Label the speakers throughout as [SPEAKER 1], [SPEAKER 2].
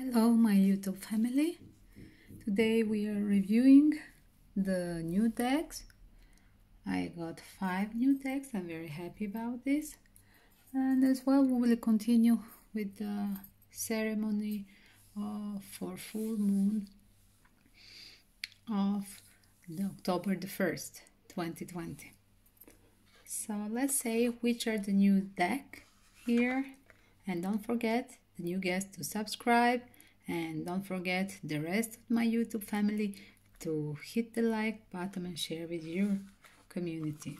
[SPEAKER 1] Hello, my YouTube family. Today we are reviewing the new decks. I got five new decks. I'm very happy about this. And as well, we will continue with the ceremony of, for full moon of the October the 1st, 2020. So let's say which are the new deck here. And don't forget new guests to subscribe and don't forget the rest of my YouTube family to hit the like button and share with your community.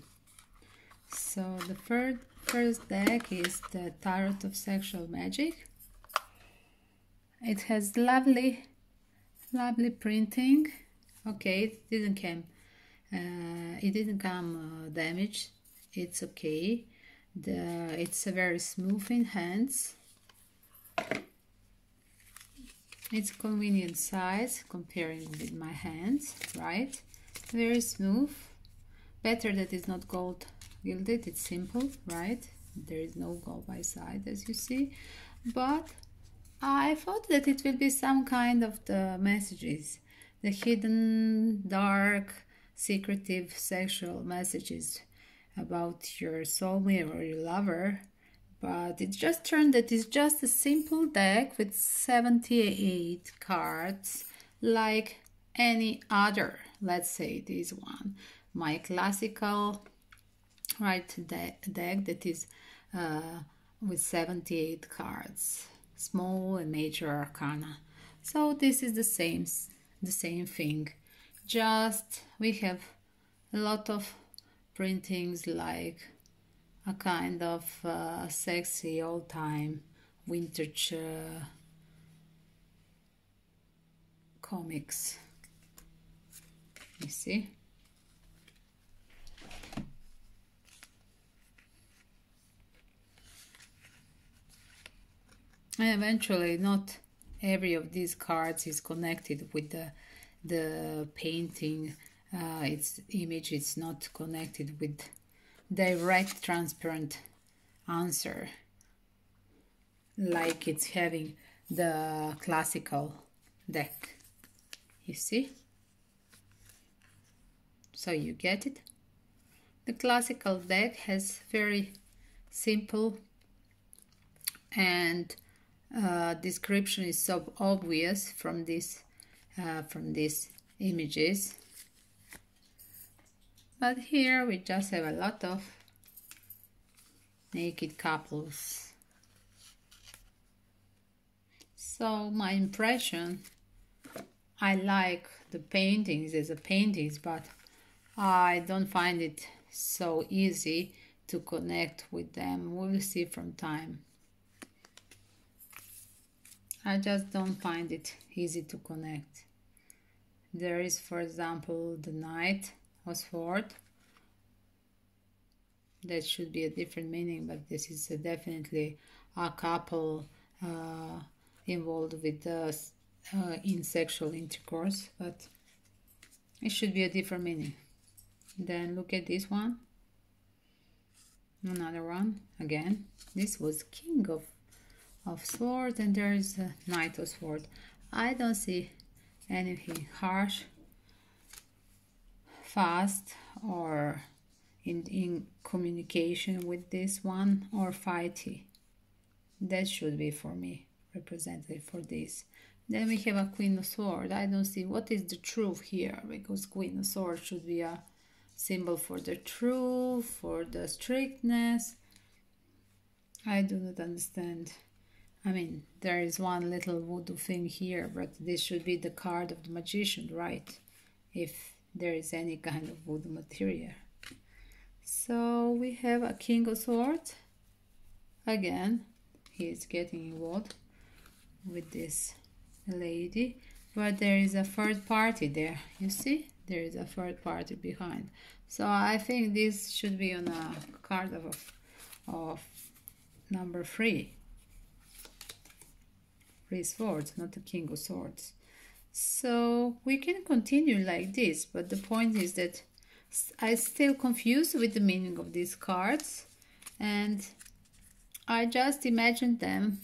[SPEAKER 1] So the first first deck is the Tarot of Sexual Magic. It has lovely lovely printing. Okay, it didn't come uh, it didn't come uh, damaged. It's okay. The it's a very smooth in hands it's convenient size comparing with my hands, right? Very smooth. Better that it's not gold gilded, it's simple, right? There is no gold by side as you see. But I thought that it will be some kind of the messages, the hidden, dark, secretive sexual messages about your soulmate or your lover but it just turned that it's just a simple deck with 78 cards like any other let's say this one. My classical right de deck that is uh, with 78 cards small and major arcana. So this is the same the same thing. Just we have a lot of printings like a kind of uh, sexy old time vintage uh, comics. You see? And eventually, not every of these cards is connected with the the painting. Uh, its image is not connected with direct transparent answer like it's having the classical deck. You see? So you get it? The classical deck has very simple and uh, description is so obvious from this uh, from these images but here we just have a lot of naked couples. So my impression, I like the paintings as a paintings, but I don't find it so easy to connect with them. We'll see from time. I just don't find it easy to connect. There is, for example, the Knight Sword. That should be a different meaning, but this is definitely a couple uh, involved with uh, uh, in sexual intercourse, but it should be a different meaning. Then look at this one. Another one again. This was King of of Sword, and there is a Knight of Sword. I don't see anything harsh fast or in, in communication with this one or fighty. That should be for me representative for this. Then we have a Queen of Swords. I don't see what is the truth here because Queen of Swords should be a symbol for the truth, for the strictness. I do not understand. I mean, there is one little voodoo thing here, but this should be the card of the magician, right? If there is any kind of wood material. So we have a king of swords. Again, he is getting involved with this lady, but there is a third party there. You see, there is a third party behind. So I think this should be on a card of, of number three. Three swords, not the king of swords. So we can continue like this, but the point is that I still confused with the meaning of these cards and I just imagined them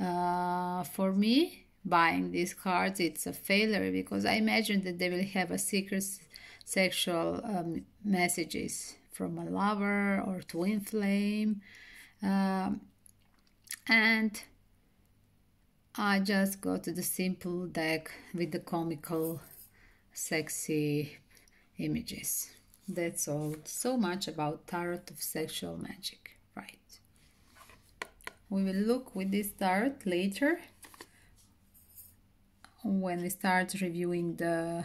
[SPEAKER 1] uh, for me buying these cards, it's a failure because I imagine that they will have a secret sexual um, messages from a lover or twin flame. Um, and I just go to the simple deck with the comical, sexy images. That's all. So much about Tarot of Sexual Magic, right? We will look with this tarot later when we start reviewing the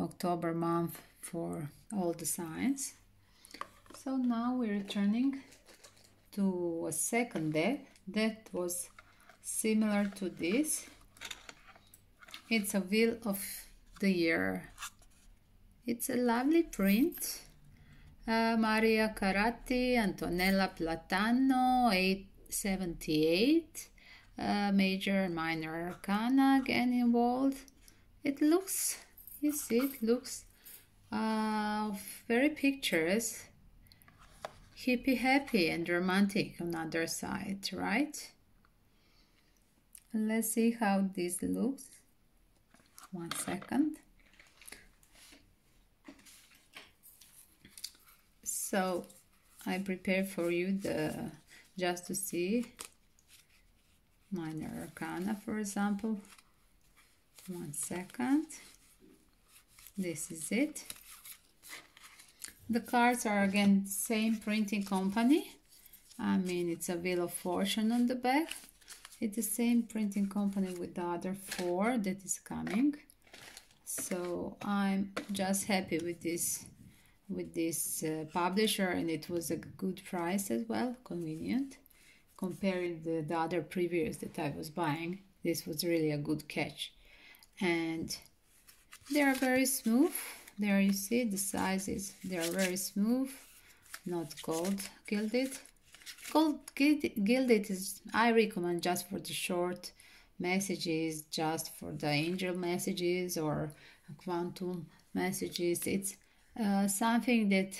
[SPEAKER 1] October month for all the signs. So now we're returning to a second deck that was similar to this. It's a wheel of the year. It's a lovely print. Uh, Maria Caratti, Antonella Platano, 878. Uh, major and minor arcana again involved. It looks, you see, it looks uh, very pictures, hippie happy and romantic on the other side, right? Let's see how this looks. One second. So I prepare for you the just to see minor arcana for example. One second. This is it. The cards are again same printing company. I mean it's a wheel of fortune on the back it's the same printing company with the other four that is coming so I'm just happy with this with this uh, publisher and it was a good price as well convenient comparing the, the other previews that I was buying, this was really a good catch. And they are very smooth. There you see the sizes, they are very smooth, not gold gilded. Gilded is, I recommend just for the short messages, just for the angel messages or quantum messages. It's uh, something that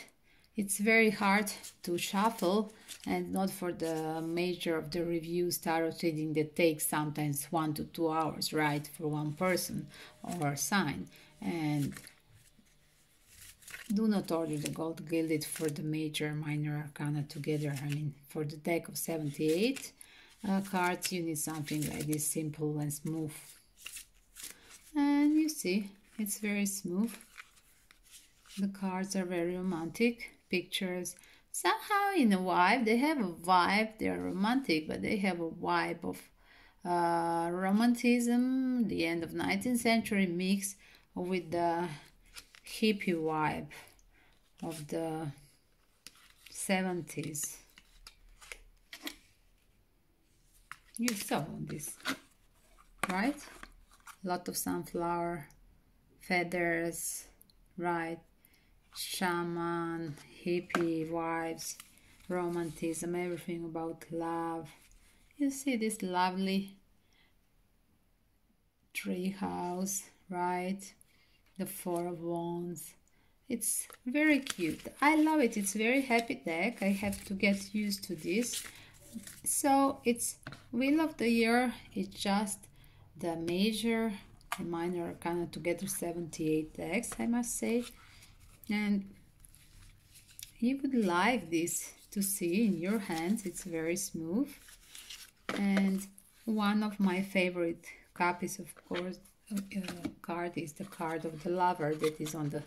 [SPEAKER 1] it's very hard to shuffle and not for the major of the reviews tarot reading that takes sometimes one to two hours right for one person or sign and do not order the gold gilded for the major minor arcana together i mean for the deck of 78 uh, cards you need something like this simple and smooth and you see it's very smooth the cards are very romantic pictures. Somehow, in a vibe, they have a vibe. They're romantic, but they have a vibe of uh, romanticism, the end of 19th century mix with the hippie vibe of the 70s. You saw this, right? A lot of sunflower feathers, right? shaman, hippie vibes, romanticism, everything about love. You see this lovely tree house, right? The Four of Wands. It's very cute. I love it. It's very happy deck. I have to get used to this. So it's Wheel of the Year. It's just the major and minor arcana together 78 decks, I must say and you would like this to see in your hands it's very smooth and one of my favorite copies of course uh, card is the card of the lover that is on the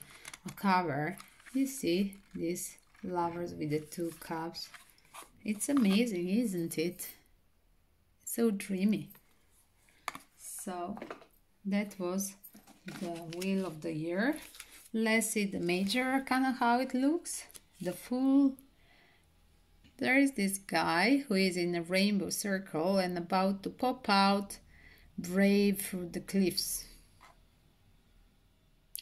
[SPEAKER 1] cover. You see these lovers with the two cups. It's amazing isn't it? So dreamy. So that was the wheel of the year. Let's see the major arcana how it looks. The Fool. There is this guy who is in a rainbow circle and about to pop out brave through the cliffs.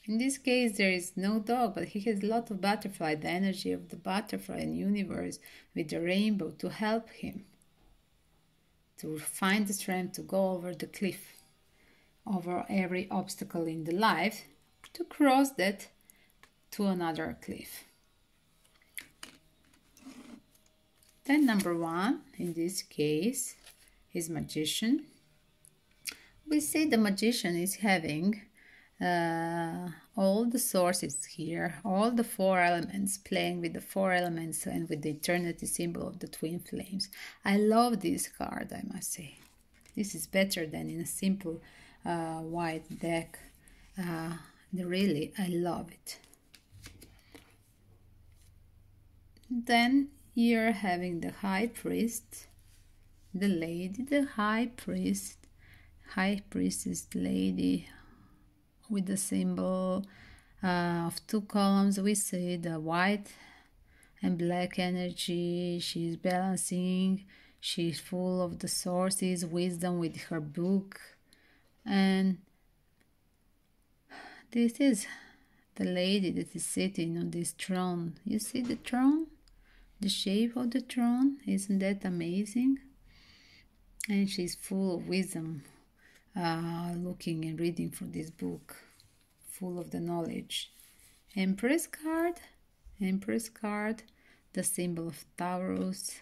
[SPEAKER 1] In this case, there is no dog, but he has a lot of butterfly, the energy of the butterfly and universe with the rainbow to help him to find the strength to go over the cliff, over every obstacle in the life to cross that to another cliff. Then number one, in this case, is magician. We see the magician is having uh, all the sources here, all the four elements, playing with the four elements and with the eternity symbol of the twin flames. I love this card, I must say. This is better than in a simple uh, white deck. Uh, really, I love it. Then you're having the high priest, the lady, the high priest, high priestess lady with the symbol uh, of two columns. We see the white and black energy. She's balancing. She's full of the sources wisdom with her book. And this is the lady that is sitting on this throne. You see the throne? The shape of the throne? Isn't that amazing? And she's full of wisdom uh, looking and reading for this book full of the knowledge. Empress card, Empress card, the symbol of Taurus.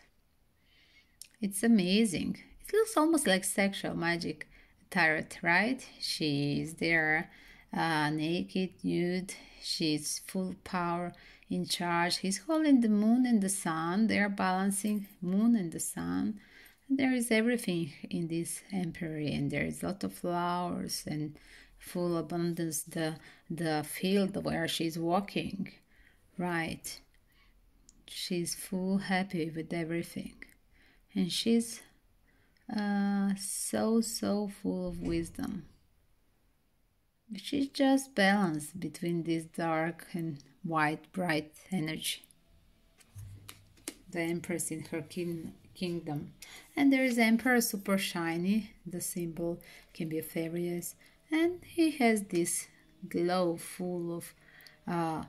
[SPEAKER 1] It's amazing. It looks almost like sexual magic tarot, right? She's there uh, naked, nude. She's full power, in charge. He's holding the moon and the sun. They are balancing moon and the sun. There is everything in this emperor, and there is a lot of flowers and full abundance the the field where she's walking right? She's full happy with everything. And she's uh, so so full of wisdom. She's just balanced between this dark and white bright energy. The empress in her king, kingdom. And there is emperor super shiny the symbol can be furious and he has this glow full of uh,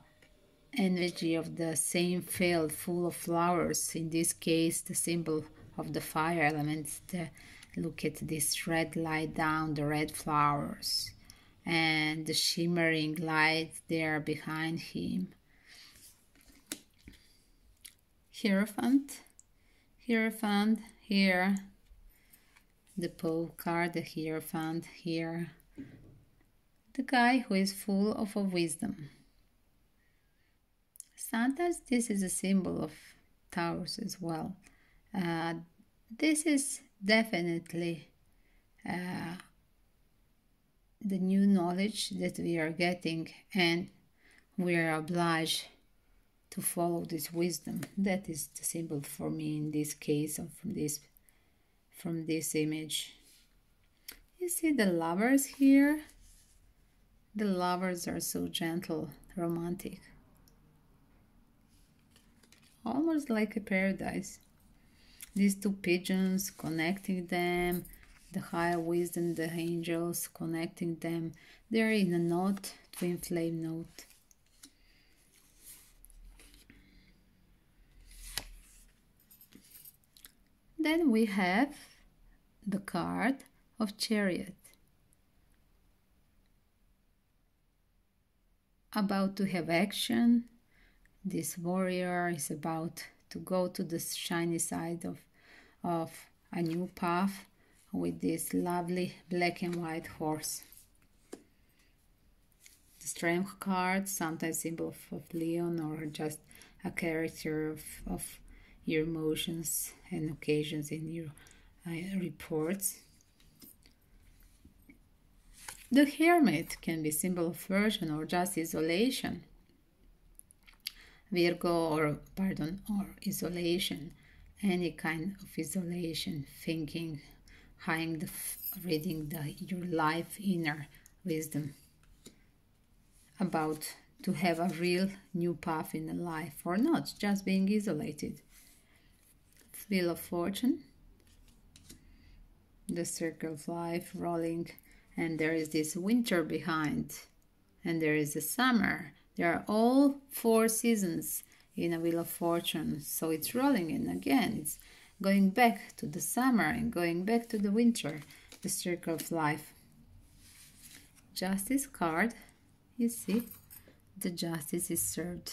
[SPEAKER 1] energy of the same field full of flowers. In this case the symbol of the fire elements the, look at this red light down the red flowers. And the shimmering light there behind him. Hierophant hierophant here the Pope card the hierophant here the guy who is full of wisdom. Sometimes this is a symbol of Taurus as well. Uh, this is definitely uh, the new knowledge that we are getting, and we are obliged to follow this wisdom. That is the symbol for me in this case, or from this from this image. You see the lovers here the lovers are so gentle, romantic. Almost like a paradise. These two pigeons connecting them, the higher wisdom, the angels connecting them. They're in a note, twin flame note. Then we have the card of chariot. about to have action. This warrior is about to go to the shiny side of, of a new path with this lovely black and white horse. The strength card, sometimes symbol of, Leon or just a character of, of your emotions and occasions in your uh, reports. The hermit can be symbol of version or just isolation. Virgo or pardon or isolation, any kind of isolation, thinking, hiding the reading the your life inner wisdom about to have a real new path in life or not, just being isolated. Wheel of Fortune, the circle of life rolling and there is this winter behind, and there is a summer. There are all four seasons in a Wheel of Fortune, so it's rolling in again. It's going back to the summer and going back to the winter, the circle of life. Justice card, you see, the justice is served.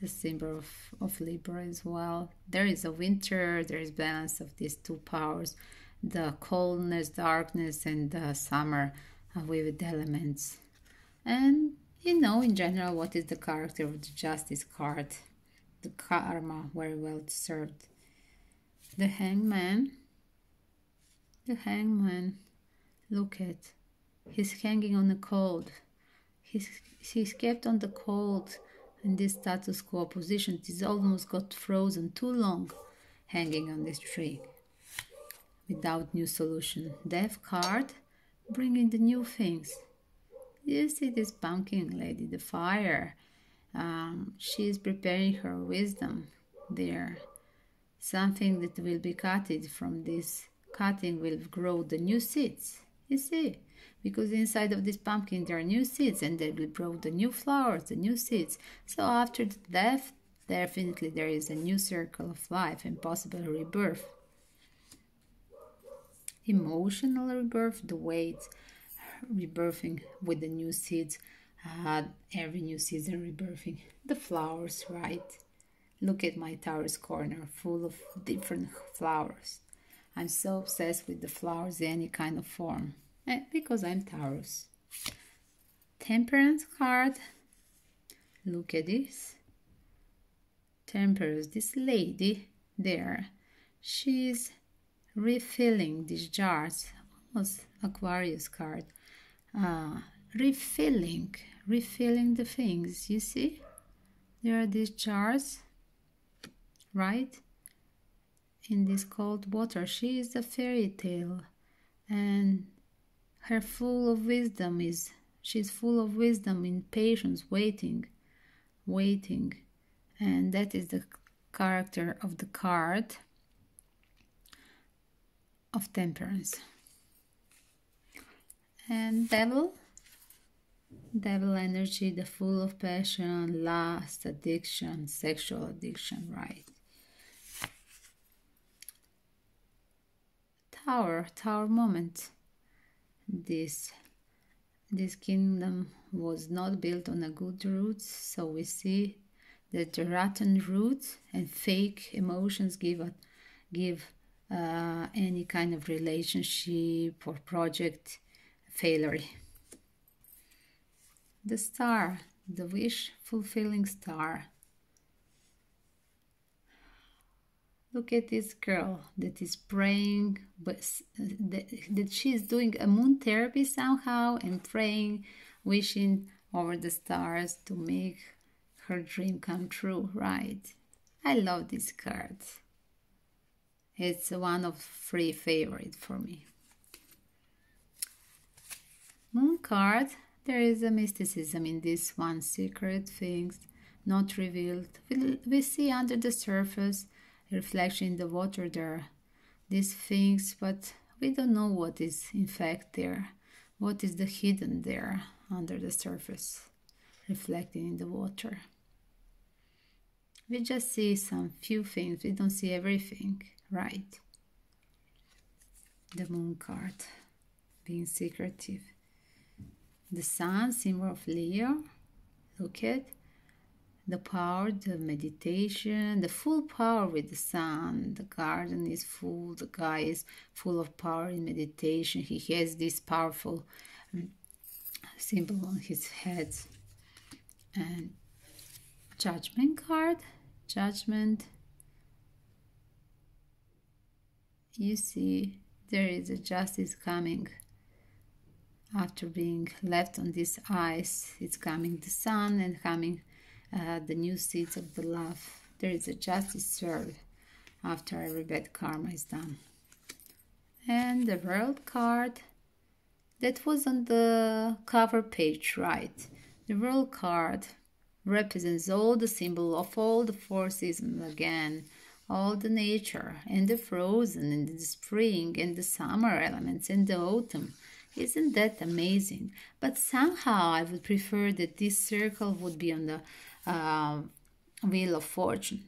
[SPEAKER 1] The symbol of, of Libra as well. There is a winter, there is balance of these two powers the coldness, darkness, and the summer uh, vivid elements. And you know, in general, what is the character of the Justice card? The karma, very well served. The Hangman. The Hangman. Look at. He's hanging on the cold. He's, he's kept on the cold in this status quo position. He's almost got frozen too long hanging on this tree without new solution. Death card bringing the new things. You see this pumpkin lady, the fire. Um, she is preparing her wisdom there. Something that will be cutted from this cutting will grow the new seeds. You see, because inside of this pumpkin there are new seeds and they will grow the new flowers, the new seeds. So after the death, definitely there is a new circle of life and possible rebirth emotional rebirth, the way it's rebirthing with the new seeds. Uh, every new season rebirthing the flowers, right? Look at my Taurus corner full of different flowers. I'm so obsessed with the flowers, any kind of form, because I'm Taurus. Temperance card. Look at this. Temperance, this lady there, she's refilling these jars, almost Aquarius card, uh, refilling, refilling the things. You see, there are these jars, right? In this cold water, she is a fairy tale, and her full of wisdom is she's full of wisdom in patience, waiting, waiting, and that is the character of the card of temperance. And devil, devil energy, the full of passion, lust, addiction, sexual addiction, right? Tower, tower moment. This this kingdom was not built on a good roots, so we see that the rotten roots and fake emotions give a, give uh, any kind of relationship or project failure. The star, the wish fulfilling star. Look at this girl that is praying, but that, she is doing a moon therapy somehow and praying, wishing over the stars to make her dream come true, right? I love this card. It's one of three favorite for me. Moon card. There is a mysticism in this one. Secret things not revealed. We, we see under the surface reflection in the water there. These things, but we don't know what is in fact there. What is the hidden there under the surface, reflecting in the water. We just see some few things. We don't see everything right. The moon card being secretive. The sun, symbol of Leo. Look at the power, the meditation, the full power with the sun. The garden is full, the guy is full of power in meditation. He has this powerful um, symbol on his head. And judgment card, judgment you see there is a justice coming after being left on this ice it's coming the sun and coming uh, the new seeds of the love there is a justice served after every bad karma is done and the world card that was on the cover page right the world card represents all the symbol of all the forces again all the nature and the frozen and the spring and the summer elements and the autumn. Isn't that amazing? But somehow I would prefer that this circle would be on the uh, Wheel of Fortune.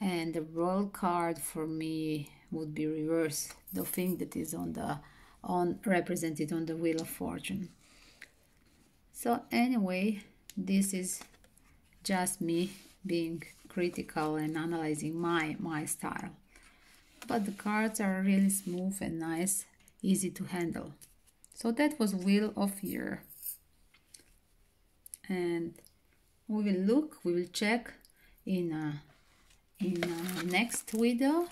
[SPEAKER 1] And the royal card for me would be reversed, the thing that is on the on represented on the Wheel of Fortune. So anyway, this is just me being critical and analyzing my my style. But the cards are really smooth and nice easy to handle. So that was wheel of fear and we will look we will check in uh, in uh, next video.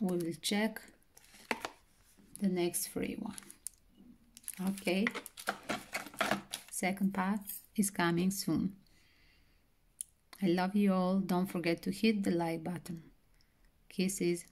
[SPEAKER 1] We will check the next free one. Okay. Second part is coming soon. I love you all. Don't forget to hit the like button. Kisses